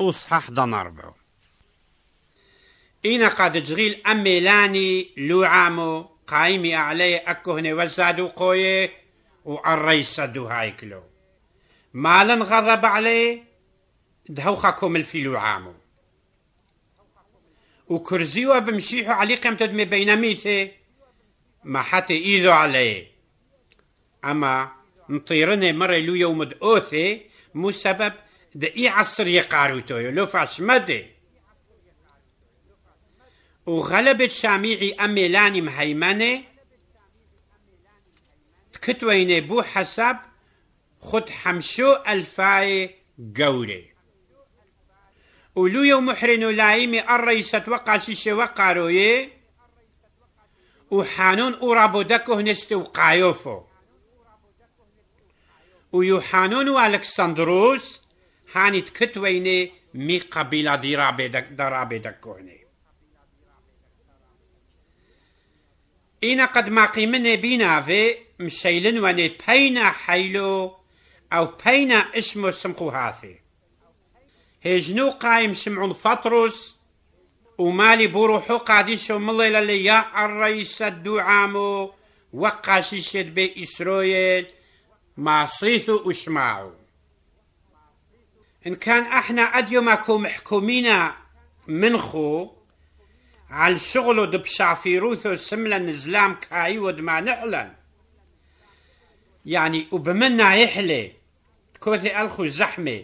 أصحح دنربو إنا قد جغيل أميلاني لوعامو قايمي عليه أكهن وزادو قوية وعريس دو هايكلو مالا غضب عليه دهوخكم الفيلو عامو وكرزيوا بمشيحو علي قيمة دمي بيناميثي ما حتى إيدو عليه أما نطيرني مرة لو يوم دقوثي مو سبب ده إي عصر يقاروتو لو فاش مدي وغلبت شاميعي أميلاني مهيمنة تكتويني بو حسب خد حمشو ألفاي قولي ولو يوم محرن لايمي الرئيسة وقع شيشة وقاروي وحانون أورابو دكو هنستي وقايوفو ويوحانون والكسندروس هاني تكتويني مي قبيلة درابي درابي دكوهني إنا قد ما قيمنا بينا في مشيلن وني بينا حيلو أو بينا اسمه سمقو هاثي هجنو قايم شمعون فطرس ومالي بروحو قاديشو اللي يا الرئيس الدعامو وقاشيشت بي إسرائيل ما صيثو وشماعو. إن كان إحنا أديومكم محكومين منخو على الشغل دب شعفيروثو سملا نزلام كاي ود ما نعلن يعني وبمنا يحلي كوثي ألخو زحمة.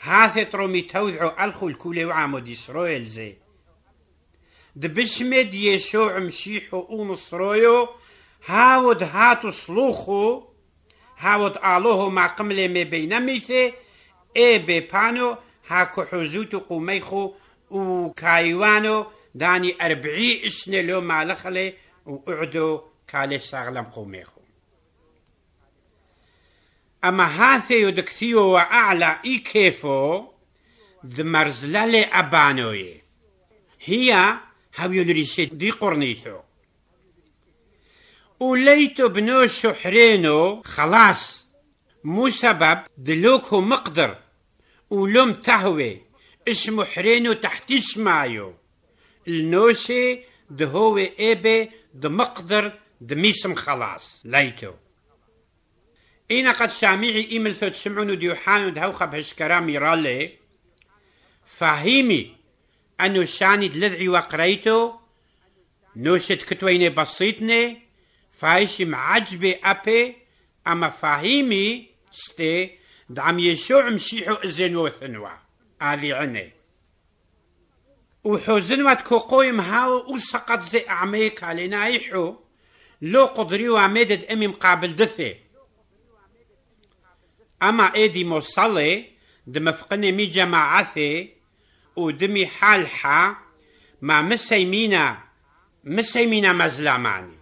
هاثي ترومي توذعو ألخو الكولي وعامو دي سرويل زي دبشمد يشوع مشيحو ونصرويو هاود هاتو صلوخو هاود آلوهو ما قملي مي بينميثي اي بيبانو هاكو حوزوتو قوميخو وكايوانو داني أربعي إسنة لو مالخلي وقعدو كالي ساغلم قوميخو أما هاثي يدكثيو وأعلى إي كيفو ذ مرزلالي أبانوي هي هاو ينريشي دي قرنيثو وليتو بنو شحرينو خلاص مو سبب دلوكو مقدر. ولوم تهوي اسمو حرينو تحتيش مايو النوشي دهوي إيبي دمقدر دميسم خلاص. ليتو. إنا قد شامعي إيمل ثوت شمعون ديوحانو دهوخة بهشكرا ميرالي فهيمي أنو شاني دلذعي وقريتو. نوشت كتويني بسيطني. فايش معجبي أبي. أما فهيمي ستي دعم يشوع مشيحو إزن وثنوا آلي عني وحوزنوات كوقويم هاو وسقط زي أعميك علينا يحو لو قدري وعمدد أمي مقابل دثي. أما إيدي مصلي دمفقني مي جماعتي. ودمي حالحة ما مسيمينا مسيمينا مزلاماني.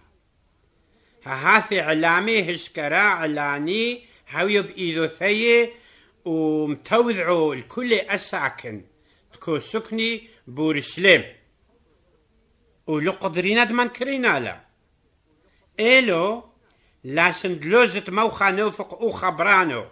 هاثي علامي هشكرا علاني. هاويو بإيدو ثي ومتوذعو الكل أساكن. تكو سكني بورشلم ولو قدرينا دمان كرينا لا. إلو لاشن دلوزت موخا نوفق أو خبرانو.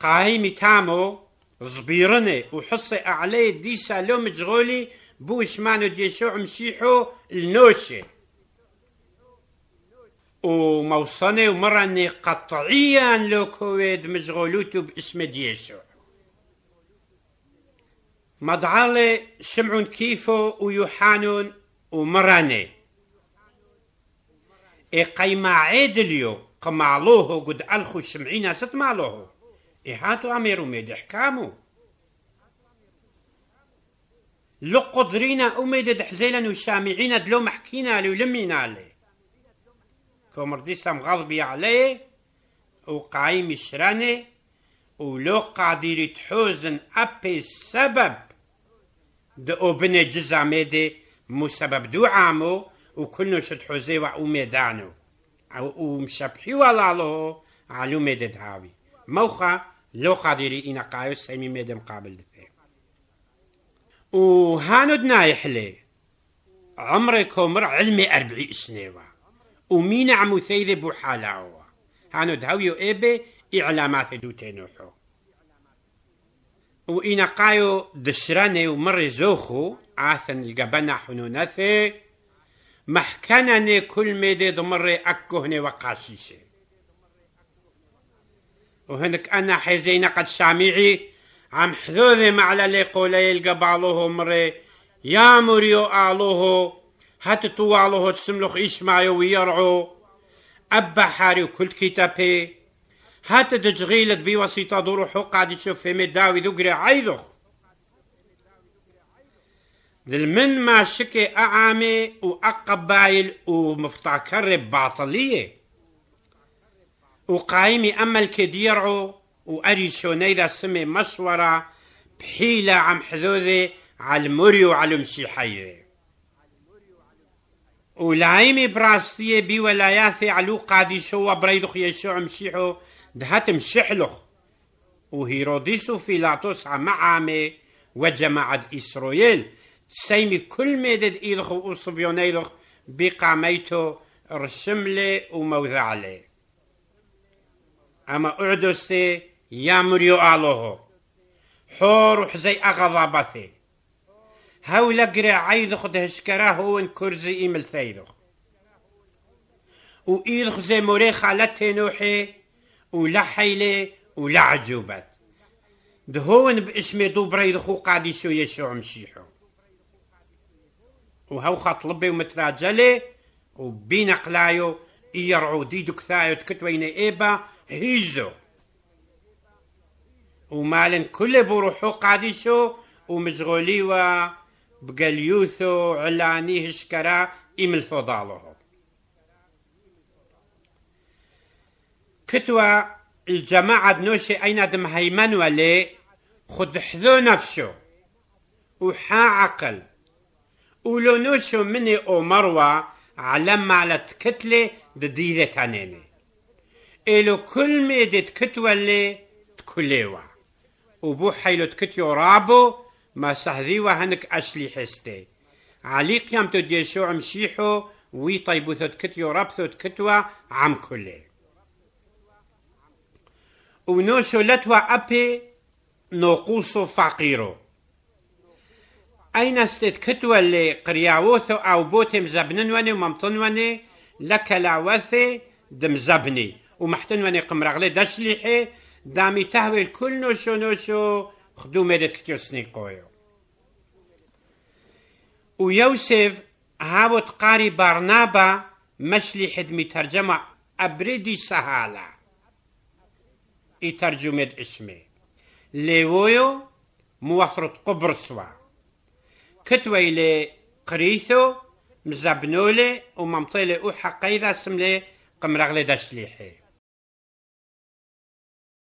قايمي تامو زبيرني وحصي عليه ديسا لو مجغولي بوش مانو ديشو مشيحو النوشي. وموصني ومرني قطعيا لو كويد مشغولوتو باسم ديشو. مدعالي شمعون كيفو ويوحانون ومراني إي قيما عيدليو قمعلوه قد ألخو شمعينا ستمعلوه إي هاتو أميرو ميد حكامو لو قدرينا أميد دحزيلا وشامعين دلو محكينا لو لمينا لي كومرديسا مغضبي عليه وقايم شراني ولو قادر تحوزن أبي السبب دو بني جزا ميدي مو سبب دو عامو وكلنا شد حوزي وميدانو ومشبحي ولا له علو ميدد هاوي موخا لو قادري إنا قايو سيمي ميدي مقابل دفع وهانو دنايح لي عمري كومر علمي أربعي سنيوة ومين عمو ثيذي بو حالاوة هانو دهويو إيبي إعلامات دو تنوحو وإنا قايو دشراني ومر زوخو عاثن القبنا حنونثي محكنني كل ميدي دمر أكهني وقاشيشي وهنك أنا حزينة قد شامعي عم حذوذي معلا لي قولي القبالوه مري يا مريو آلوه هات توالوه تسملوخ إشمايو ويرعو أبا حاري وكل كتابي هات دجغيلت بوسيطة دورو حقا دي تشوف في مداوي ذقري دل من ما شكي أعامي وأقبايل ومفتكر باطلية وقايمي أما الكديرعو وأري شونيدا سمي مشورة بحيلة عم حذوذي على المري وعلى ولايمي براستية بي ولاياثي علو قادي شو بريدخ يشوع مشيحو دهات مشحلخ وهيروديسو فيلاتوس عمعامي وجماعة إسرائيل تسيمي كل ميدد إيلخ وصبيونيلخ بقاميتو رشملي وموذعلي أما أعدستي يامريو آلوه حور وحزي أغضبثي هاولا قرأ عيدخ دهشكرا هو ان كرزي إيمل ثيدخ وإيدخ زي موري خالته نوحي ولا حيلة ولا عجوبات دهون باسم دوبري دخو قادي شو يشوع مشيحو وهو خطلبي ومتراجلي وبين قلايو يرعو ديدو كثايو تكتوين إيبا هيزو. ومالن كل بروحو قادي شو ومشغولي و بقليوثو علاني هشكرا إمل فضاله كتوى الجماعة نوشي أين دم هيمن ولي خد حذو نفسه وحا عقل ولو نوشو مني أو مروة علم على تكتلي دديدة تانيني إلو كل ميدة تكتولي تكليوا وبو حيلو تكتيو رابو ما سهذيوا هنك أشلي حستي علي قيام تديشو عمشيحو وي طيبو ثوت كتيو راب ثوت كتوا عم كله ونوشو لتوا أبي نوقوسو فقيرو أين استد كتوا اللي قرياوثو أو بوتم زبنن وني وممطن وني لك لاوثي دم زبني ومحتن وني قمرغلي دشليحي دامي تهوي الكل نوشو نوشو خدو ميدت كتير سنيقويو ويوسف هاوت قاري بارنابا مشلي حد ترجمة أبردي سهالة يترجمة اسمي ليويو موفرة قبرصوا كتوي لي قريثو مزبنولي وممطيلي أو حقيدا سملي قمرغلي داشليحي